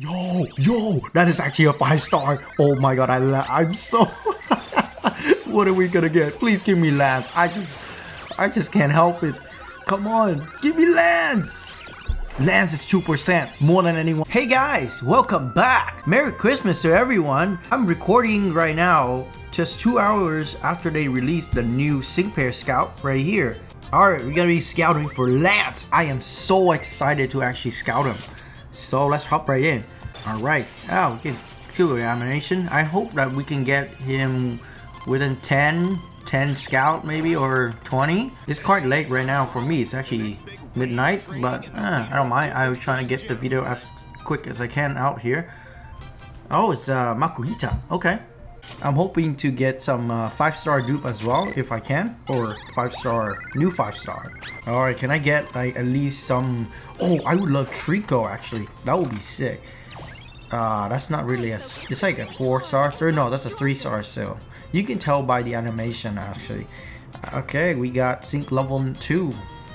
Yo, yo, that is actually a five star. Oh my god, I I'm so. what are we gonna get? Please give me Lance. I just, I just can't help it. Come on, give me Lance. Lance is 2%, more than anyone. Hey guys, welcome back. Merry Christmas to everyone. I'm recording right now, just two hours after they released the new Sync Pair Scout right here. Alright, we're gonna be scouting for Lance. I am so excited to actually scout him. So let's hop right in. Alright, oh, we can do the animation. I hope that we can get him within 10, 10 scout maybe, or 20. It's quite late right now for me. It's actually midnight, but uh, I don't mind. I was trying to get the video as quick as I can out here. Oh, it's uh, Makuhita. Okay. I'm hoping to get some 5-star uh, dupe as well, if I can. Or 5-star, new 5-star. Alright, can I get like at least some... Oh, I would love Trico actually. That would be sick. Uh, that's not really a... It's like a 4-star. Or no, that's a 3-star still. You can tell by the animation actually. Okay, we got Sync level 2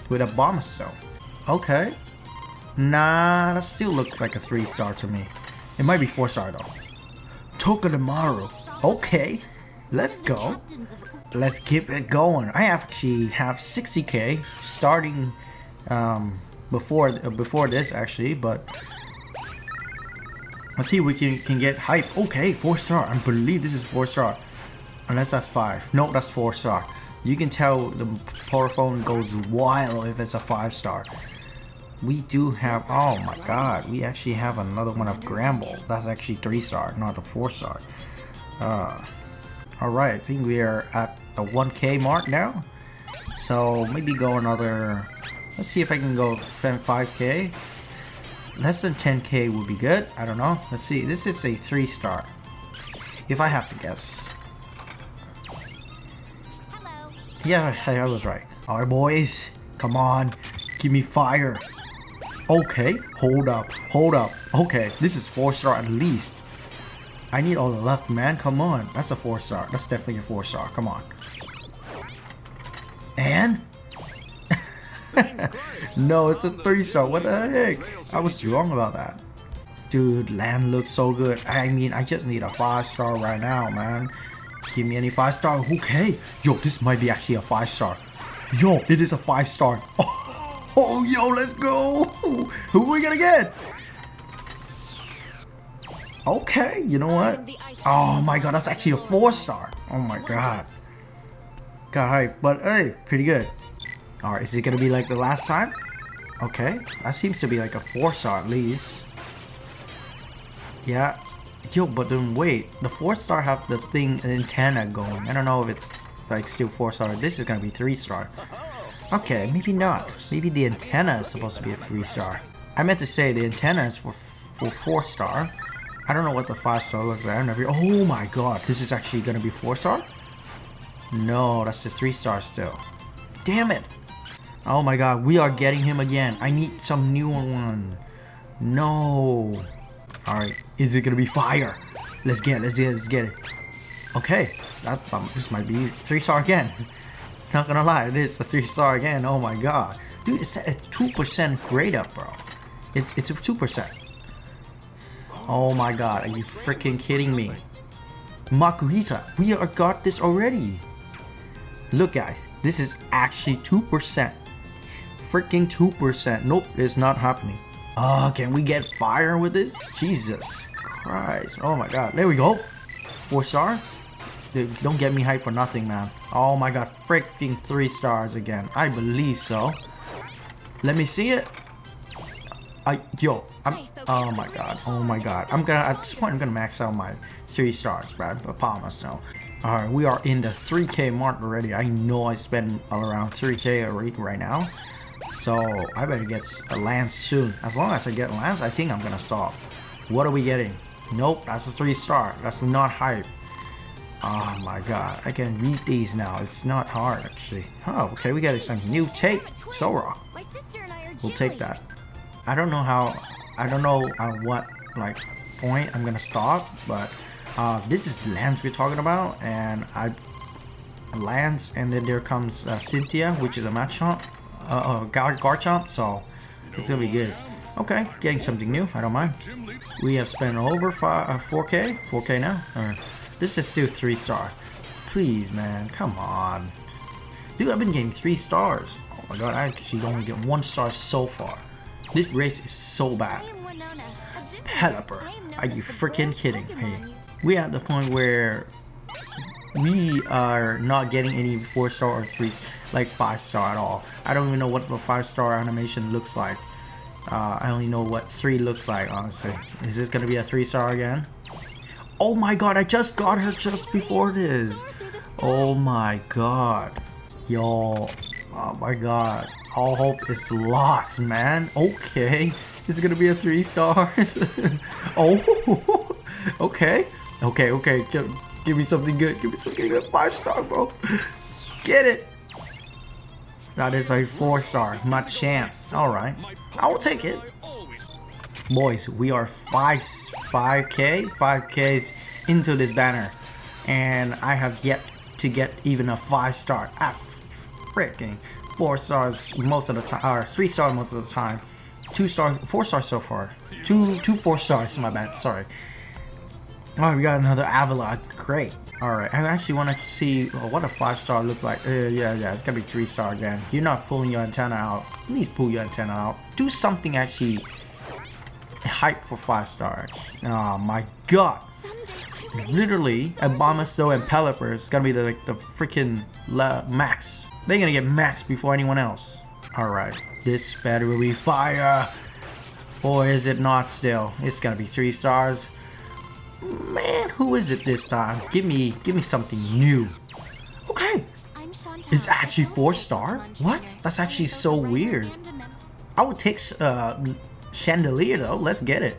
with a bomb stone. Okay. Nah, that still looks like a 3-star to me. It might be 4-star though. Togedemaru. Okay, let's go. Let's keep it going. I actually have 60k starting um, before uh, before this actually, but let's see if we can, can get hype. Okay, 4 star. I believe this is 4 star. Unless that's 5. No, that's 4 star. You can tell the phone goes wild if it's a 5 star. We do have, oh my god, we actually have another one of Gramble. That's actually 3 star, not a 4 star. Uh, Alright, I think we are at the 1k mark now. So maybe go another, let's see if I can go 5k. Less than 10k would be good. I don't know. Let's see. This is a 3 star. If I have to guess. Hello. Yeah, I was right. Alright boys, come on. Give me fire. Okay, hold up, hold up. Okay, this is 4 star at least. I need all the luck, man. Come on. That's a 4 star. That's definitely a 4 star. Come on. And? no, it's a 3 star. What the heck? I was wrong about that. Dude, land looks so good. I mean, I just need a 5 star right now, man. Give me any 5 star. Okay. Yo, this might be actually a 5 star. Yo, it is a 5 star. Oh, yo, let's go. Who are we gonna get? Okay, you know what? Oh my god, that's actually a 4 star. Oh my god. Got hype, but hey, pretty good. Alright, is it gonna be like the last time? Okay, that seems to be like a 4 star at least. Yeah. Yo, but then wait, the 4 star have the thing antenna going. I don't know if it's like still 4 star. This is gonna be 3 star. Okay, maybe not. Maybe the antenna is supposed to be a 3 star. I meant to say the antenna is for, for 4 star. I don't know what the 5 star looks like. I never. Oh my god, this is actually gonna be 4 star? No, that's the 3 star still. Damn it! Oh my god, we are getting him again. I need some new one. No. Alright, is it gonna be fire? Let's get it, let's get it, let's get it. Okay, that, um, this might be 3 star again. Not gonna lie, it is a 3 star again. Oh my god. Dude, it's a 2% grade up, bro. It's, it's a 2%. Oh my god, are you freaking kidding me? Makuhita, we are got this already. Look guys, this is actually 2%. Freaking 2%. Nope, it's not happening. Oh, can we get fire with this? Jesus Christ. Oh my god, there we go. 4 star? Dude, don't get me hyped for nothing, man. Oh my god, freaking 3 stars again. I believe so. Let me see it. I, yo, I'm, oh my god, oh my god. I'm gonna, at this point, I'm gonna max out my three stars, but I promise no. Alright, we are in the 3k mark already. I know I spend around 3k a week right now. So, I better get a Lance soon. As long as I get Lance, I think I'm gonna stop. What are we getting? Nope, that's a 3 star. That's not hype. Oh my god, I can read these now. It's not hard, actually. Oh, okay, we got some new tape. Sora. We'll take that. I don't know how I don't know at what like point I'm gonna stop, but uh, this is Lance we're talking about, and I Lance, and then there comes uh, Cynthia, which is a Machamp, uh, uh Gar Garchomp, so it's gonna be good. Okay, getting something new. I don't mind. We have spent over five, uh, 4K, 4K now. Or, this is still three star. Please, man, come on. Dude, I've been getting three stars. Oh my god, I actually only get one star so far. This race is so bad. Pelipper, are you freaking kidding me? We at the point where we are not getting any four star or three like five star at all. I don't even know what the five star animation looks like. Uh, I only know what three looks like honestly. Is this gonna be a three star again? Oh my god, I just got her just before this. Oh my god. Yo, oh my god. All hope is lost, man. Okay. Is it gonna be a three stars? oh, okay. Okay, okay. Give, give me something good. Give me something good. Five star, bro. Get it. That is a four star. Machamp. Alright. I will take it. Boys, we are 5 5k, 5k's into this banner. And I have yet to get even a 5 star. Ah, freaking 4 stars most of the time, or 3 stars most of the time. 2 stars, 4 stars so far. Two, two 4 stars, my bad, sorry. Oh, we got another Avalugg. Great. Alright, I actually want to see oh, what a 5 star looks like. Uh, yeah, yeah, it's gonna be 3 star again. You're not pulling your antenna out. Please pull your antenna out. Do something actually hype for 5 stars. Oh my god. Literally, Abomasnow and Pelipper is gonna be the, like, the freaking max. They're gonna get max before anyone else. Alright, this better be fire. Or is it not still? It's gonna be 3 stars. Man, who is it this time? Give me, give me something new. Okay. It's actually four star? What? That's actually so weird. I would take uh, Chandelure though. Let's get it.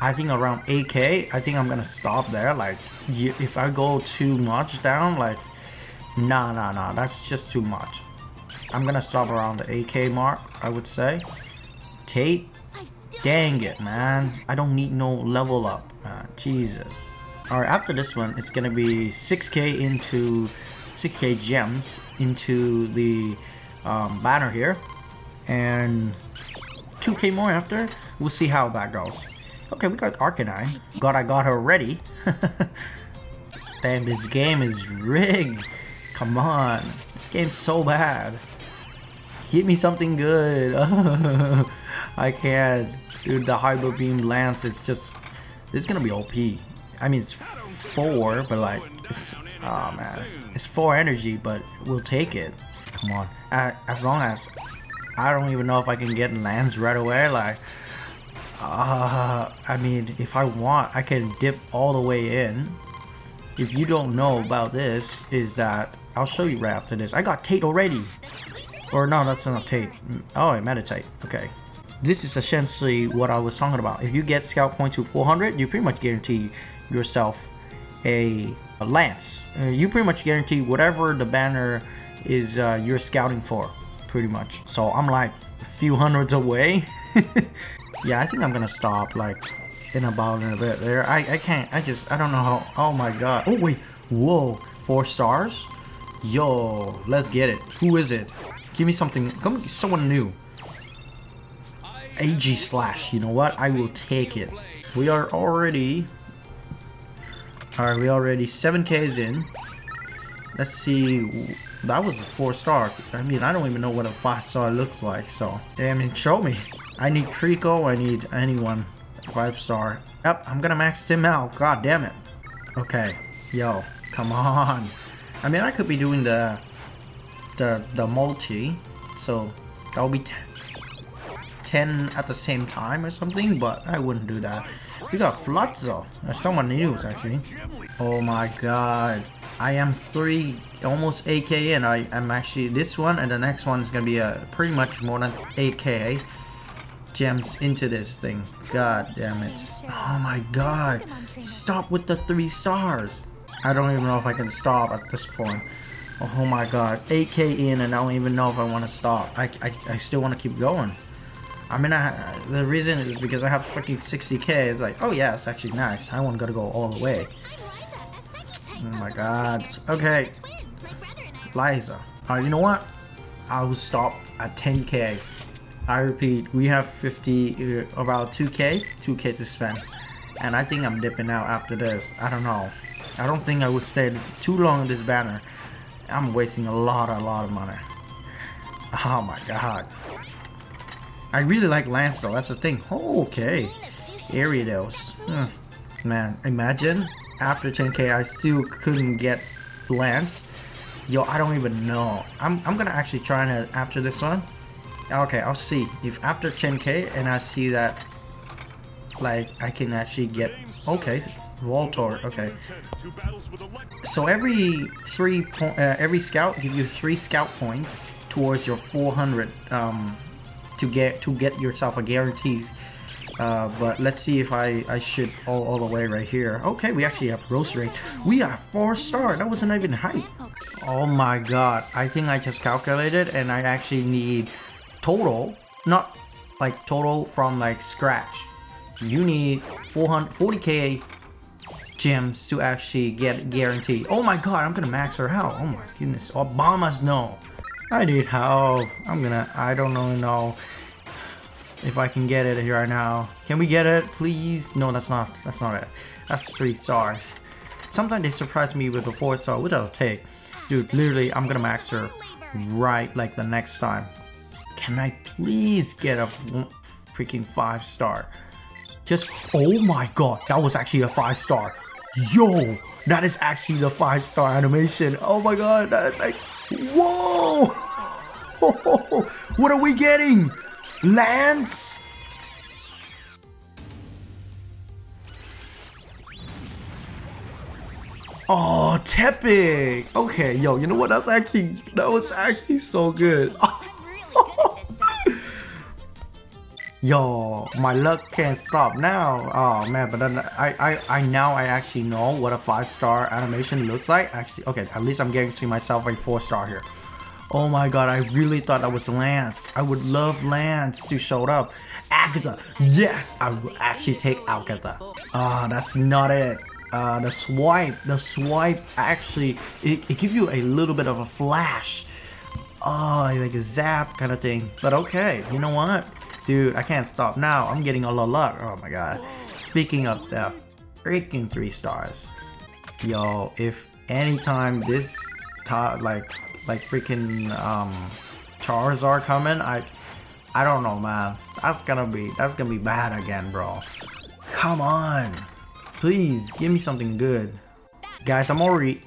I think around 8k. I think I'm gonna stop there. Like, if I go too much down, like, nah, nah, nah. That's just too much. I'm gonna stop around the 8k mark. I would say. Tate. Dang it, man. I don't need no level up. Uh, Jesus. Alright, after this one, it's gonna be 6k into 6k gems into the um, banner here. And 2k more after. We'll see how that goes. Okay, we got Arcanine. God, I got her ready. Damn, this game is rigged. Come on. This game's so bad. Give me something good. I can't. Dude, the Hyper Beam Lance is just is gonna be OP. I mean, it's four, but like, it's, oh man, it's four energy, but we'll take it. Come on, as long as I don't even know if I can get lands right away. Like, uh, I mean, if I want, I can dip all the way in. If you don't know about this, is that I'll show you right after this. I got Tate already. Or no, that's not Tate. Oh, I Meditite. Okay this is essentially what I was talking about. If you get scout point to 400, you pretty much guarantee yourself a, a lance. Uh, you pretty much guarantee whatever the banner is uh, you're scouting for, pretty much. So I'm like a few hundreds away. yeah, I think I'm gonna stop like in about in a bit there. I, I can't, I just, I don't know how, oh my god. Oh wait, whoa, four stars? Yo, let's get it. Who is it? Give me something, come someone new. Aegislash, You know what? I will take it. We are already... Alright, we already 7k's in. Let's see... That was a 4 star. I mean, I don't even know what a 5 star looks like, so... Damn it, show me. I need Trico, I need anyone. 5 star. Yep, I'm gonna max him out. God damn it. Okay. Yo, come on. I mean, I could be doing the... The, the multi. So, that'll be 10 at the same time or something, but I wouldn't do that. We got Flutzo. There's someone new, actually. Oh my god. I am 3, almost 8k in. I am actually, this one and the next one is to be a pretty much more than 8k gems into this thing. God damn it. Oh my god. Stop with the 3 stars. I don't even know if I can stop at this point. Oh my god. 8k in and I don't even know if I want to stop. I, I, I still want to keep going. I mean, I, the reason is because I have fucking 60k. It's like, oh yeah, it's actually nice. I want to go all the way. Oh my god. Okay. Liza. Alright, you know what? I will stop at 10k. I repeat, we have 50, uh, about 2k, 2k to spend. And I think I'm dipping out after this. I don't know. I don't think I would stay too long in this banner. I'm wasting a lot, a lot of money. Oh my god. I really like Lance though, that's the thing. Oh, okay. Hmm. Man, imagine after 10k I still couldn't get Lance. Yo, I don't even know. I'm, I'm gonna actually try it after this one. Okay, I'll see. If after 10k and I see that like I can actually get okay Voltorb okay so every three point uh, every scout give you three scout points towards your 400 um, to get to get yourself a guarantees uh, but let's see if I, I should all, all the way right here. Okay, we actually have Roserade. We are 4 star. That wasn't even hype. Oh my god. I think I just calculated and I actually need total, not like total from like scratch. You need 440k gems to actually get guaranteed. Oh my god, I'm gonna max her out. Oh my goodness. Abomasnow. I need help. I'm gonna, I don't really know if I can get it right now. Can we get it, please? No, that's not, that's not it. That's three stars. Sometimes they surprise me with a four star, which I'll take. Dude, literally, I'm gonna max her right like the next time. Can I please get a freaking five star? Just, oh my god, that was actually a five star. Yo, that is actually the five star animation. Oh my god, that is like, whoa! what are we getting? Lance? Oh, Tepig! Okay, yo, you know what? That's actually, that was actually so good. Yo, my luck can't stop now. Oh man, but then I, I, I now I actually know what a five star animation looks like. Actually, okay, at least I'm getting to myself a four star here. Oh my god, I really thought that was Lance. I would love Lance to show up. Agatha, yes, I will actually take Agatha. Ah, that's not it. Uh, the swipe, the swipe actually, it, it gives you a little bit of a flash. Oh, like a zap kind of thing. But okay, you know what? Dude, I can't stop now. I'm getting a lot of luck. Oh my god. Speaking of the freaking three stars. Yo, if anytime this top like like freaking um Charizard coming, I I don't know man. That's gonna be that's gonna be bad again, bro. Come on. Please give me something good. Guys, I'm already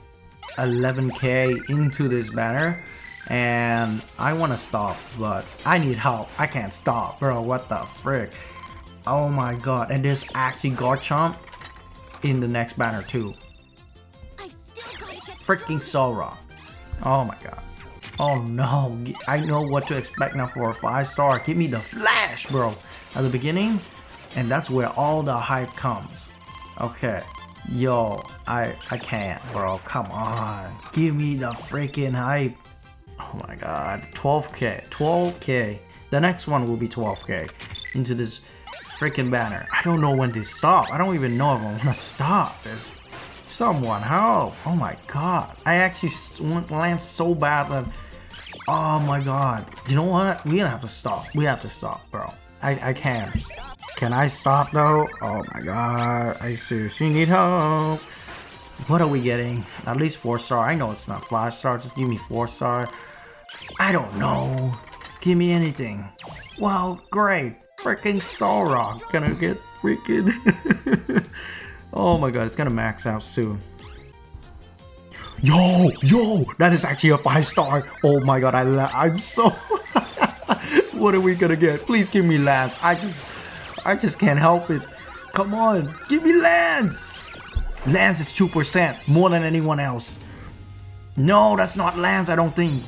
11k into this banner and I want to stop, but I need help. I can't stop, bro. What the frick? Oh my god, and there's actually Garchomp in the next banner too. Freaking Solrock. Oh my god. Oh no, I know what to expect now for a 5 star. Give me the flash, bro. At the beginning, and that's where all the hype comes. Okay. Yo, I I can't, bro. Come on. Give me the freaking hype. Oh my god. 12k. 12k. The next one will be 12k. Into this freaking banner. I don't know when to stop. I don't even know if I want to stop. There's Someone help! Oh my god. I actually want to land so bad that... Oh my god. You know what? We're gonna have to stop. We have to stop, bro. I, I can. Can I stop though? Oh my god. I seriously need help. What are we getting? At least 4 star. I know it's not 5 star. Just give me 4 star. I don't know. Give me anything. Wow, great. Freaking Solrock. Gonna get freaking... Oh my god, it's gonna max out soon. Yo, yo, that is actually a five star. Oh my god, I I'm so. what are we gonna get? Please give me Lance. I just, I just can't help it. Come on, give me Lance. Lance is two percent more than anyone else. No, that's not Lance. I don't think.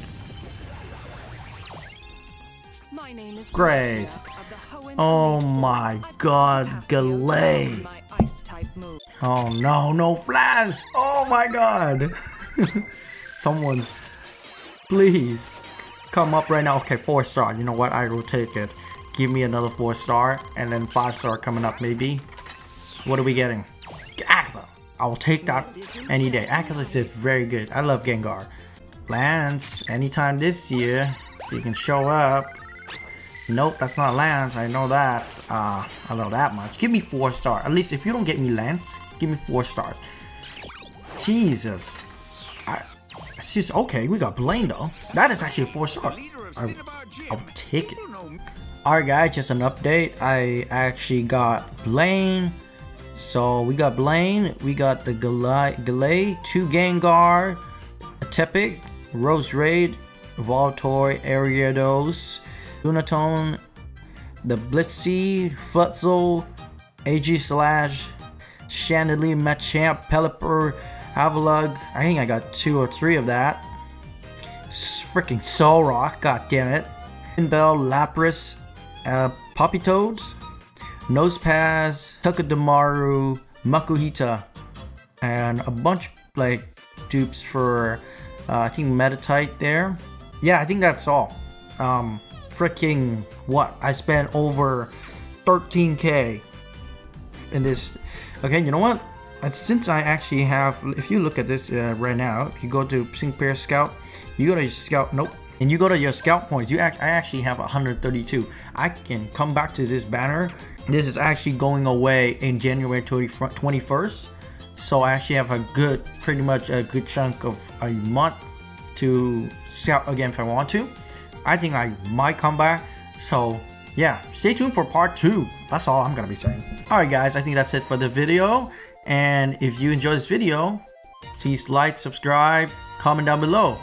Great. Oh my god, Gallade. Oh no, no flash! Oh my god! Someone, please, come up right now. Okay, 4 star. You know what? I will take it. Give me another 4 star and then 5 star coming up maybe. What are we getting? I will take that any day. Akla is very good. I love Gengar. Lance, anytime this year, you can show up. Nope, that's not Lance. I know that. Uh, I know that much. Give me four star. At least if you don't get me Lance, give me four stars. Jesus. I, seriously, okay, we got Blaine though. That is actually a four star. I, I'll take it. Alright guys, just an update. I actually got Blaine. So we got Blaine, we got the Gallade, two Gengar, a Tepig, Roserade, Voltorb, Ariados, Lunatone, the Blissey, Futzel, AG Slash, Chandelure, Machamp, Pelipper, Avalugg. I think I got two or three of that. Freaking Solrock, god damn it. Bell, Lapras, uh, Poppy Toad, Nosepass, Togedemaru, Makuhita, and a bunch like dupes for uh, I think Meditite there. Yeah, I think that's all. Um, freaking what? I spent over 13k in this. Okay, you know what? Since I actually have, if you look at this uh, right now, if you go to Sync Pair Scout, you go to your Scout, nope, and you go to your Scout points, you act, I actually have 132. I can come back to this banner. This is actually going away in January 20, 21st. So I actually have a good, pretty much a good chunk of a month to scout again if I want to. I think I might come back. So yeah, stay tuned for part two. That's all I'm gonna be saying. Alright guys, I think that's it for the video. And if you enjoyed this video, please like, subscribe, comment down below.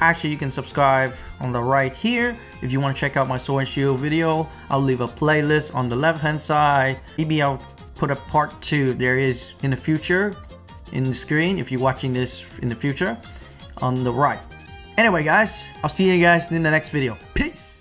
Actually, you can subscribe on the right here. If you want to check out my Sword and Shield video, I'll leave a playlist on the left hand side. Maybe I'll put a part two there is in the future in the screen if you're watching this in the future on the right. Anyway guys, I'll see you guys in the next video. Peace!